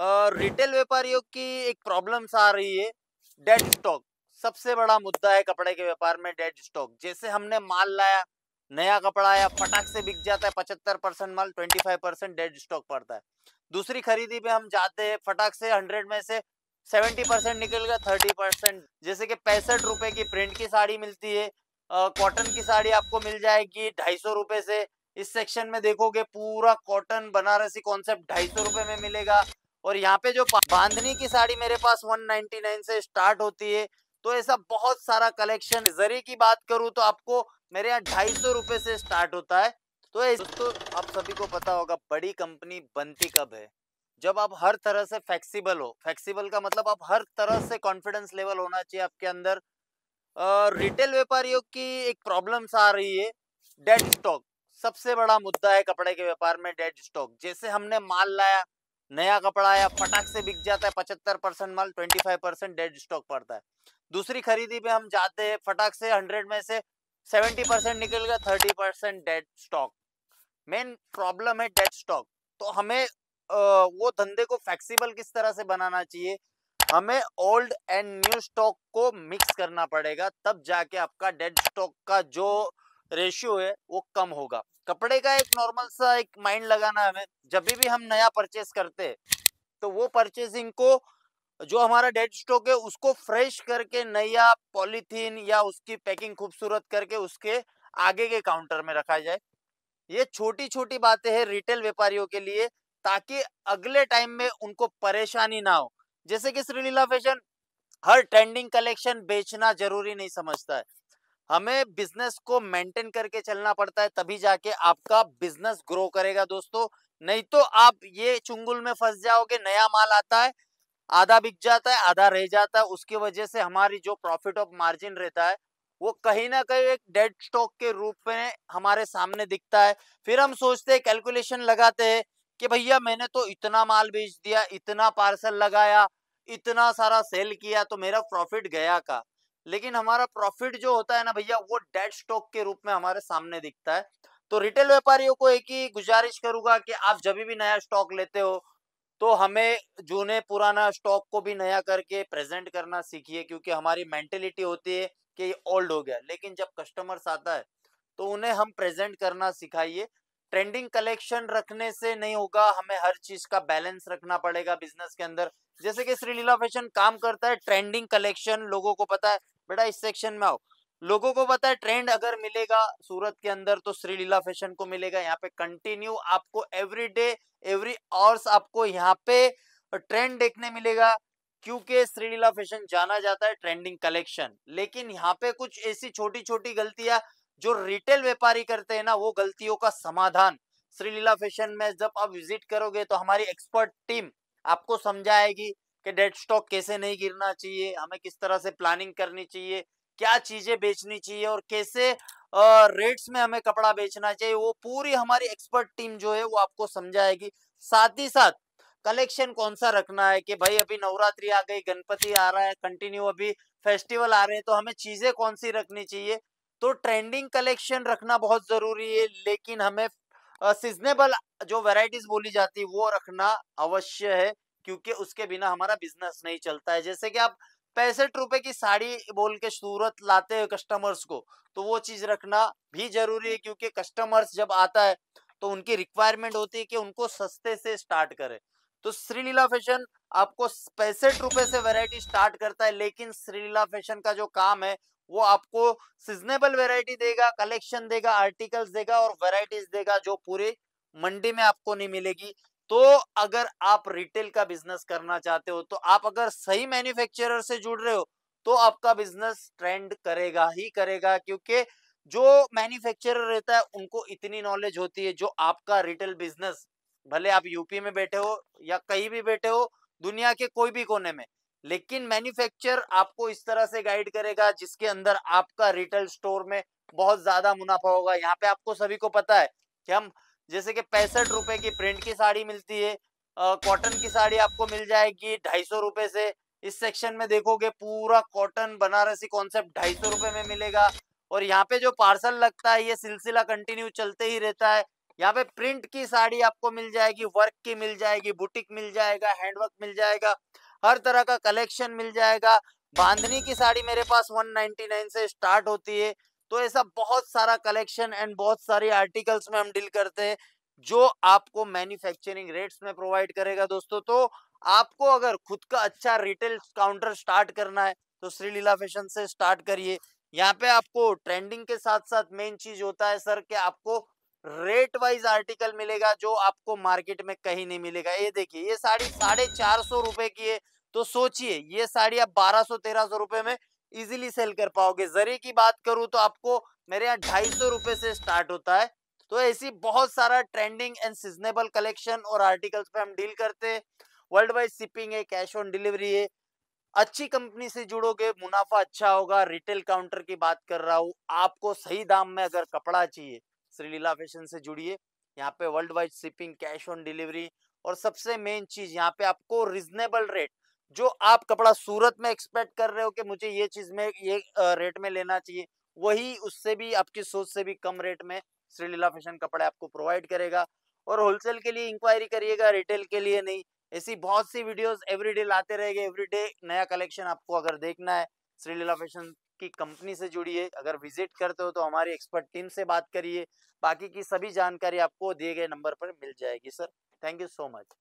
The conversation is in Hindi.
रिटेल व्यापारियों की एक प्रॉब्लम्स आ रही है डेड स्टॉक सबसे बड़ा मुद्दा है कपड़े के व्यापार में डेड स्टॉक जैसे हमने माल लाया, नया कपड़ा आया, फटाक से बिक जाता है, पचहत्तर परसेंट माल twenty five percent dead stock पड़ता है। दूसरी खरीदी पे हम जाते हैं, फटाक से हंड्रेड में से सेवेंटी परसेंट निकल गया थर्टी परसेंट। जैसे कि पैंसठ रुपए की प्रिंट की साड़ी मिलती है कॉटन की साड़ी आपको मिल जाएगी ढाई सौ रुपए से। इस सेक्शन में देखोगे पूरा कॉटन बनारसी कॉन्सेप्ट ढाई सौ रुपए में मिलेगा। और यहाँ पे जो बांधनी की साड़ी मेरे पास 199 से स्टार्ट होती है तो ऐसा बहुत सारा कलेक्शन जरी की बात करूँ तो आपको मेरे यहाँ ढाई सौ से स्टार्ट होता है। तो दोस्तों, आप सभी को पता होगा बड़ी कंपनी बनती कब है। जब आप हर तरह से फ्लेक्सिबल हो फ्लेक्सिबल का मतलब आप हर तरह से कॉन्फिडेंस लेवल होना चाहिए आपके अंदर। रिटेल व्यापारियों की एक प्रॉब्लम्स आ रही है डेड स्टॉक सबसे बड़ा मुद्दा है कपड़े के व्यापार में डेड स्टॉक जैसे हमने माल लाया नया कपड़ा आया, फटाक से बिक जाता है, पचहत्तर परसेंट माल twenty five percent dead stock पड़ता है। दूसरी खरीदी पे हम जाते हैं, फटाक से हंड्रेड में से सेवेंटी परसेंट निकल गया thirty percent dead stock main problem है डेड स्टॉक तो हमें वो धंधे को फ्लेक्सिबल किस तरह से बनाना चाहिए? हमें ओल्ड एंड न्यू स्टॉक को मिक्स करना पड़ेगा, तब जाके आपका डेड स्टॉक का जो रेशियो है, वो कम होगा। कपड़े का एक नॉर्मल सा एक माइंड लगाना हमें, जब भी हम नया परचेस करते तो वो परचेसिंग को, जो हमारा डेड स्टॉक है, उसको फ्रेश करके नया पॉलीथीन या उसकी पैकिंग खूबसूरत करके उसके आगे के काउंटर में रखा जाए। ये छोटी छोटी बातें हैं रिटेल व्यापारियों के लिए, ताकि अगले टाइम में उनको परेशानी ना हो। जैसे कि श्रीलीला फ़ैशन, हर ट्रेंडिंग कलेक्शन बेचना ज़रूरी नहीं समझता है। हमें बिज़नेस को मेंटेन करके चलना पड़ता है, तभी जाके आपका बिज़नेस ग्रो करेगा दोस्तों। नहीं तो आप ये चुंगुल में फंस जाओगे, नया माल आता है, आधा बिक जाता है, आधा रह जाता है, उसकी वजह से हमारी जो प्रॉफिट ऑफ़ मार्जिन रहता है, वो कहीं ना कहीं एक डेड स्टॉक के रूप में हमारे सामने दिखता है। फिर हम सोचते हैं कैलकुलेशन लगाते हैं कि भैया मैंने तो इतना माल बेच दिया, इतना पार्सल लगाया, इतना सारा सेल किया तो मेरा प्रॉफिट गया का लेकिन हमारा प्रॉफिट जो होता है ना भैया, वो डेड स्टॉक के रूप में हमारे सामने दिखता है। तो रिटेल व्यापारियों को एक ही गुजारिश करूँगा कि आप जब भी नया स्टॉक लेते हो तो हमें जूने पुराना स्टॉक को भी नया करके प्रेजेंट करना सीखिए, क्योंकि हमारी मेंटेलिटी होती है कि ये ओल्ड हो गया। लेकिन जब कस्टमर्स आता है तो उन्हें हम प्रेजेंट करना सिखाइए। ट्रेंडिंग कलेक्शन रखने से नहीं होगा, हमें हर चीज़ का बैलेंस रखना पड़ेगा बिज़नेस के अंदर। जैसे कि श्रीलीला फ़ैशन काम करता है, ट्रेंडिंग कलेक्शन, लोगों को पता है, बेटा इस सेक्शन में आओ। लोगों को पता है, ट्रेंड अगर मिलेगा सूरत के अंदर तो श्रीलीला फ़ैशन को मिलेगा, यहाँ पे कंटिन्यू आपको एवरी डे एवरी आवर्स आपको यहाँ पे ट्रेंड देखने मिलेगा, क्योंकि श्रीलीला फ़ैशन जाना जाता है ट्रेंडिंग कलेक्शन। लेकिन यहाँ पे कुछ ऐसी छोटी छोटी गलतियाँ जो रिटेल व्यापारी करते हैं ना, वो गलतियों का समाधान। श्रीलीला फ़ैशन में जब आप विज़िट करोगे तो हमारी एक्सपर्ट टीम आपको समझाएगी कि डेड स्टॉक कैसे नहीं गिरना चाहिए, हमें किस तरह से प्लानिंग करनी चाहिए, क्या चीज़ें बेचनी चाहिए और कैसे रेट्स में हमें कपड़ा बेचना चाहिए, वो पूरी हमारी एक्सपर्ट टीम जो है वो आपको समझाएगी। साथ ही साथ कलेक्शन कौन सा रखना है कि भाई अभी नवरात्रि आ गई, गणपति आ रहा है कंटिन्यू अभी फेस्टिवल आ रहे हैं तो हमें चीज़ें कौन सी रखनी चाहिए? तो ट्रेंडिंग कलेक्शन रखना बहुत ज़रूरी है, लेकिन हमें सीजनेबल जो वेराइटीज बोली जाती है, वो रखना अवश्य है, क्योंकि उसके बिना हमारा बिज़नेस नहीं चलता है। जैसे कि आप पैंसठ रुपए की साड़ी बोल के सूरत लाते हैं कस्टमर्स को तो वो चीज़ रखना भी ज़रूरी है, क्योंकि कस्टमर्स जब आता है तो उनकी रिक्वायरमेंट होती है कि उनको सस्ते से स्टार्ट करे। तो श्रीलीला फ़ैशन आपको पैंसठ रुपए से वैरायटी स्टार्ट करता है, लेकिन श्रीलीला फ़ैशन का जो काम है वो आपको सीजनेबल वेराइटी देगा कलेक्शन देगा आर्टिकल्स देगा और वेराइटीज देगा जो पूरे मंडी में आपको नहीं मिलेगी। तो अगर आप रिटेल का बिज़नेस करना चाहते हो तो आप अगर सही मैन्युफैक्चरर से जुड़ रहे हो तो आपका बिज़नेस ट्रेंड करेगा, ही करेगा, क्योंकि जो मैन्युफैक्चरर रहता है, उनको इतनी नॉलेज होती है, जो आपका रिटेल बिज़नेस भले आप यूपी में बैठे हो या कहीं भी बैठे हो, दुनिया के कोई भी कोने में लेकिन मैन्युफैक्चर आपको इस तरह से गाइड करेगा, जिसके अंदर आपका रिटेल स्टोर में बहुत ज़्यादा मुनाफा होगा। यहाँ पे आपको सभी को पता है कि हम, जैसे कि पैंसठ रुपए की प्रिंट की साड़ी मिलती है कॉटन की साड़ी आपको मिल जाएगी ढाई सौ रुपए से। इस सेक्शन में देखोगे पूरा कॉटन बनारसी कॉन्सेप्ट ढाई सौ रुपए में मिलेगा। और यहाँ पे जो पार्सल लगता है, ये सिलसिला कंटिन्यू चलते ही रहता है। यहाँ पे प्रिंट की साड़ी आपको मिल जाएगी, वर्क की मिल जाएगी, बुटीक मिल जाएगा, हैंडवर्क मिल जाएगा। हर तरह का कलेक्शन मिल जाएगा। बांधनी की साड़ी मेरे पास 199 से स्टार्ट होती है। तो ऐसा बहुत सारा कलेक्शन एंड बहुत सारी आर्टिकल्स में हम डील करते हैं, जो आपको मैन्युफैक्चरिंग रेट्स में प्रोवाइड करेगा दोस्तों। तो आपको अगर खुद का अच्छा रिटेल काउंटर स्टार्ट करना है तो श्रीलीला फ़ैशन से स्टार्ट करिए। यहाँ पे आपको ट्रेंडिंग के साथ साथ मेन चीज़ होता है सर कि आपको रेट वाइज आर्टिकल मिलेगा, जो आपको मार्केट में कहीं नहीं मिलेगा। ये देखिए, ये साड़ी साढ़े चार सौ रुपए की है तो सोचिए, ये साड़ी आप बारह सौ, तेरह सौ रुपए में इजीली सेल कर पाओगे। जरी की बात करूँ तो आपको मेरे यहाँ ढाई सौ रुपए से स्टार्ट होता है। तो ऐसी बहुत सारा ट्रेंडिंग एंड सीजनेबल कलेक्शन और आर्टिकल्स पे हम डील करते हैं। वर्ल्ड वाइड शिपिंग है कैश ऑन डिलीवरी है। अच्छी कंपनी से जुड़ोगे, मुनाफा अच्छा होगा। रिटेल काउंटर की बात कर रहा हूँ, आपको सही दाम में अगर कपड़ा चाहिए श्रीलीला फ़ैशन से जुड़िए। यहाँ पे world wide shipping cash on delivery और सबसे मेन चीज़, यहाँ पे आपको रिजनेबल रेट जो आप कपड़ा सूरत में एक्सपेक्ट कर रहे हो कि मुझे ये चीज़ में, ये रेट में लेना चाहिए, वही उससे भी, आपकी सोच से भी कम रेट में श्रीलीला फ़ैशन कपड़े आपको प्रोवाइड करेगा। और होलसेल के लिए इंक्वायरी करिएगा रिटेल के लिए नहीं। ऐसी बहुत सी वीडियोस एवरीडे लाते रहेंगे एवरीडे नया कलेक्शन आपको अगर देखना है, श्रीलीला फ़ैशन की कंपनी से जुड़िए। अगर विज़िट करते हो तो हमारी एक्सपर्ट टीम से बात करिए। बाकी की सभी जानकारी आपको दिए गए नंबर पर मिल जाएगी, sir. Thank you so much.